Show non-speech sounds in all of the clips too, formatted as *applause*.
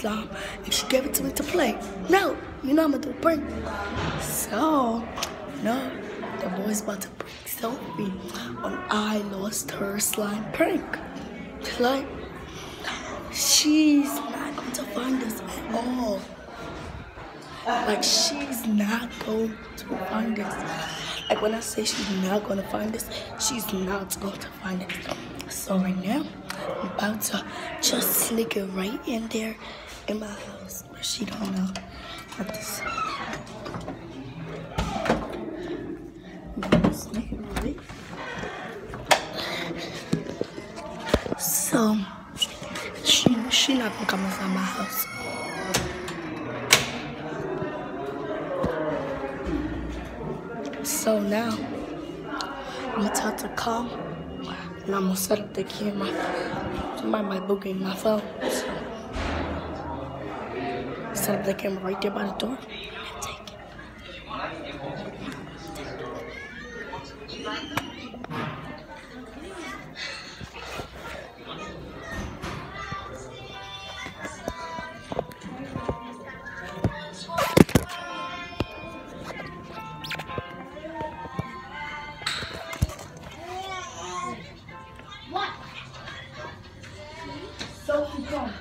slime and she gave it to me to play. No, you know I'm gonna do prank. So, no, the boy's about to prank Sophie on I lost her slime prank. Like, she's not going to find us at all. Like, she's not going to find us. Like, when I say she's not going to find us, she's not going to find us. So, right now, I'm about to just sneak it right in there in my house where she don't know. At this. So, she, she not gonna come inside my house. So now, I'm gonna tell to come, and I'm gonna set up the camera. Somebody might book in my phone. So, set up the camera right there by the door, and take it. Sophie, come.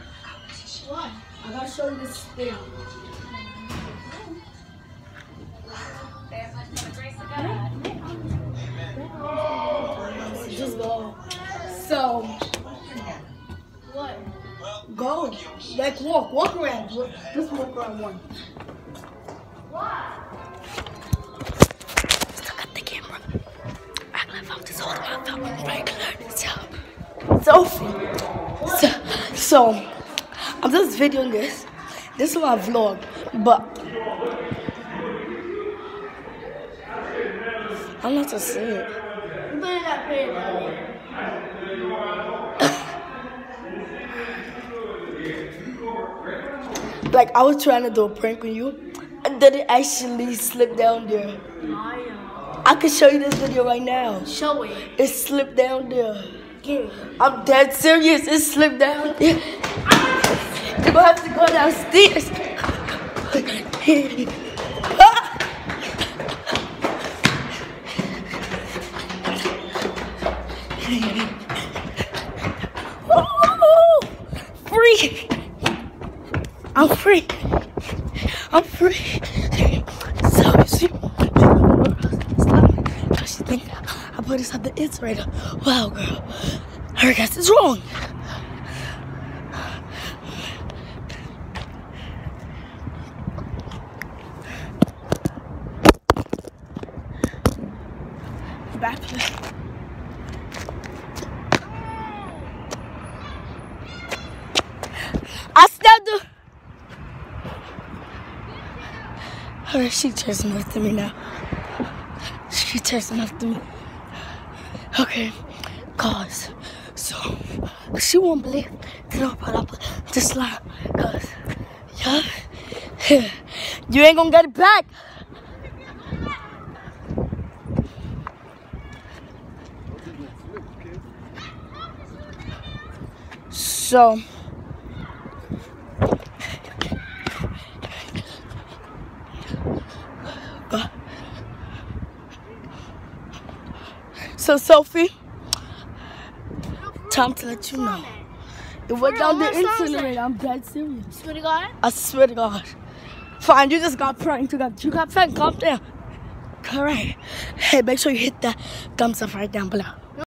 What? I gotta show you this thing. Just go. So, What? go. Like walk, walk around. Just walk around one. Still got the camera. Act like I'm just holding my phone regular. So, Sophie. So, so, I'm just videoing this. This is my vlog, but I'm not to say it. You better not pay that. Like I was trying to do a prank on you, and then it actually slipped down there. I can show you this video right now. Show it. It slipped down there. I'm dead serious. It slipped down there. Ah! Gonna have to go downstairs. Woo! *laughs* Free. I'm free. I'm free. So because she think I put this on the insulator. Wow, girl, her guess is wrong. Back here. I stabbed her. Her, she chasing after me now. She chasing after me. Okay, cause so she won't believe that I put up the slime. Cause yeah, *laughs* you ain't gonna get it back. So. So, Sophie, time to let you know. It went down the incinerator. I'm dead serious. Swear to God. I swear to God. Fine, you just got pranked. You got, you got pranked. Calm down. Correct. Hey, make sure you hit that thumbs up right down below.